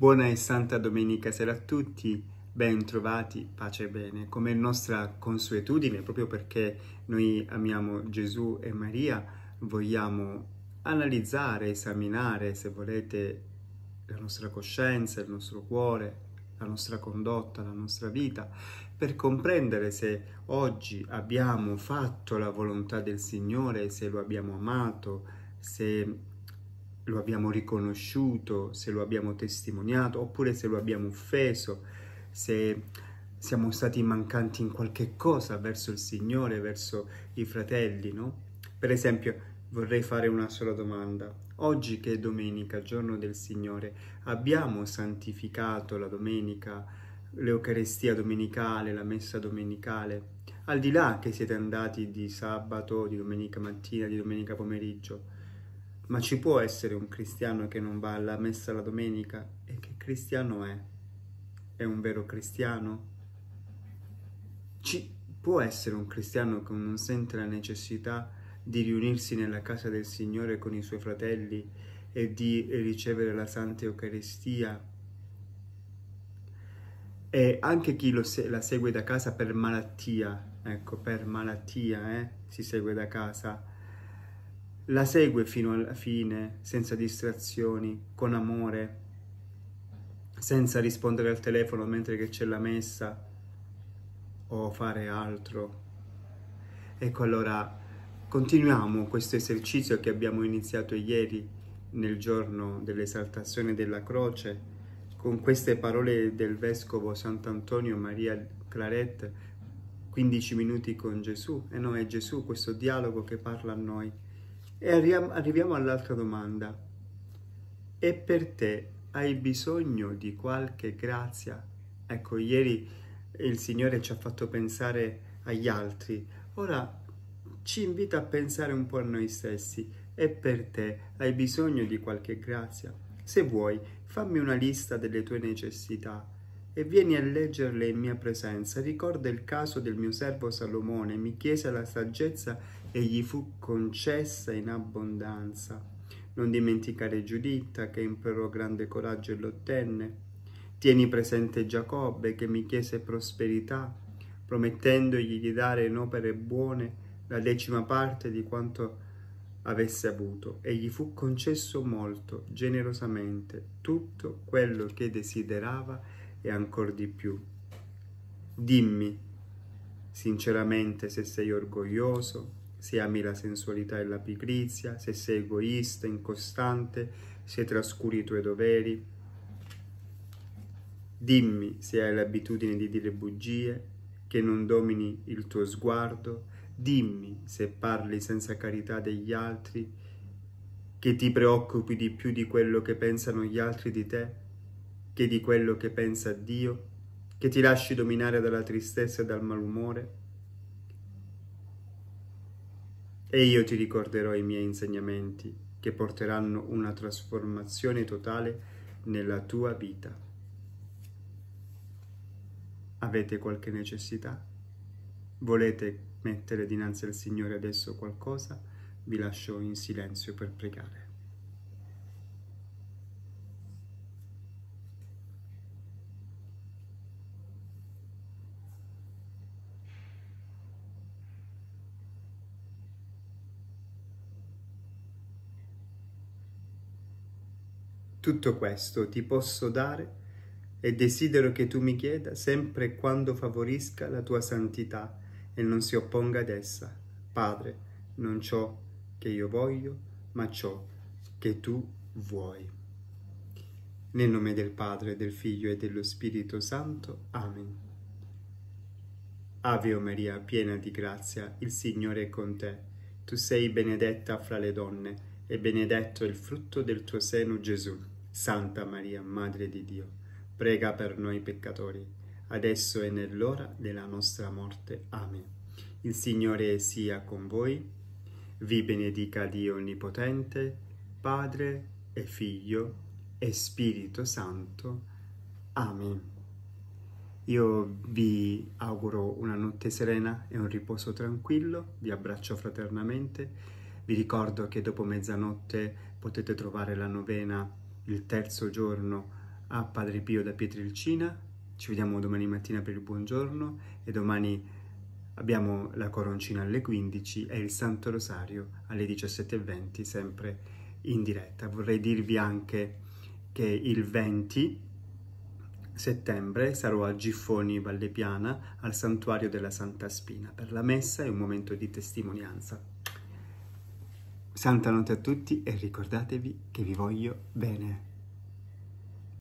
Buona e santa domenica sera a tutti, ben trovati, pace e bene. Come nostra consuetudine, proprio perché noi amiamo Gesù e Maria, vogliamo analizzare, esaminare, se volete, la nostra coscienza, il nostro cuore, la nostra condotta, la nostra vita, per comprendere se oggi abbiamo fatto la volontà del Signore, se lo abbiamo amato, se lo abbiamo riconosciuto, se lo abbiamo testimoniato, oppure se lo abbiamo offeso, se siamo stati mancanti in qualche cosa verso il Signore, verso i fratelli, no? Per esempio, vorrei fare una sola domanda. Oggi che è domenica, giorno del Signore, abbiamo santificato la domenica, l'Eucarestia domenicale, la messa domenicale, al di là che siete andati di sabato, di domenica mattina, di domenica pomeriggio, ma ci può essere un cristiano che non va alla messa la domenica? E che cristiano è? È un vero cristiano? Ci può essere un cristiano che non sente la necessità di riunirsi nella casa del Signore con i suoi fratelli e di ricevere la Santa Eucaristia? E anche chi se la segue da casa per malattia, ecco, per malattia, eh, si segue da casa, la segue fino alla fine, senza distrazioni, con amore, senza rispondere al telefono mentre che c'è la messa o fare altro. Ecco allora, continuiamo questo esercizio che abbiamo iniziato ieri nel giorno dell'esaltazione della croce con queste parole del vescovo Sant'Antonio Maria Claret 15 minuti con Gesù e no è Gesù questo dialogo che parla a noi e arriviamo, all'altra domanda. E per te hai bisogno di qualche grazia? Ecco, ieri il Signore ci ha fatto pensare agli altri. Ora ci invita a pensare un po' a noi stessi. E per te hai bisogno di qualche grazia? Se vuoi, fammi una lista delle tue necessità e vieni a leggerle in mia presenza. Ricorda il caso del mio servo Salomone, mi chiese la saggezza e gli fu concessa in abbondanza. Non dimenticare Giuditta che implorò grande coraggio e l'ottenne. Tieni presente Giacobbe che mi chiese prosperità, promettendogli di dare in opere buone la decima parte di quanto avesse avuto, e gli fu concesso molto, generosamente, tutto quello che desiderava e ancor di più. Dimmi, sinceramente, se sei orgoglioso, se ami la sensualità e la pigrizia, se sei egoista, incostante, se trascuri i tuoi doveri. Dimmi se hai l'abitudine di dire bugie, che non domini il tuo sguardo. Dimmi se parli senza carità degli altri, che ti preoccupi di più di quello che pensano gli altri di te, che di quello che pensa Dio, che ti lasci dominare dalla tristezza e dal malumore e io ti ricorderò i miei insegnamenti che porteranno una trasformazione totale nella tua vita. Avete qualche necessità? Volete mettere dinanzi al Signore adesso qualcosa? Vi lascio in silenzio per pregare. Tutto questo ti posso dare e desidero che tu mi chieda sempre quando favorisca la tua santità e non si opponga ad essa. Padre, non ciò che io voglio, ma ciò che tu vuoi. Nel nome del Padre, del Figlio e dello Spirito Santo. Amen. Ave Maria, piena di grazia, il Signore è con te. Tu sei benedetta fra le donne e benedetto è il frutto del tuo seno Gesù. Santa Maria, Madre di Dio, prega per noi peccatori, adesso e nell'ora della nostra morte. Amen. Il Signore sia con voi, vi benedica Dio Onnipotente, Padre e Figlio e Spirito Santo. Amen. Io vi auguro una notte serena e un riposo tranquillo, vi abbraccio fraternamente vi ricordo che dopo mezzanotte potete trovare la novena il terzo giorno a Padre Pio da Pietrelcina. Ci vediamo domani mattina per il buongiorno e domani abbiamo la coroncina alle 15 e il Santo Rosario alle 17.20, sempre in diretta. Vorrei dirvi anche che il 20 settembre sarò a Giffoni Vallepiana al santuario della Santa Spina per la messa e un momento di testimonianza. Santa notte a tutti e ricordatevi che vi voglio bene.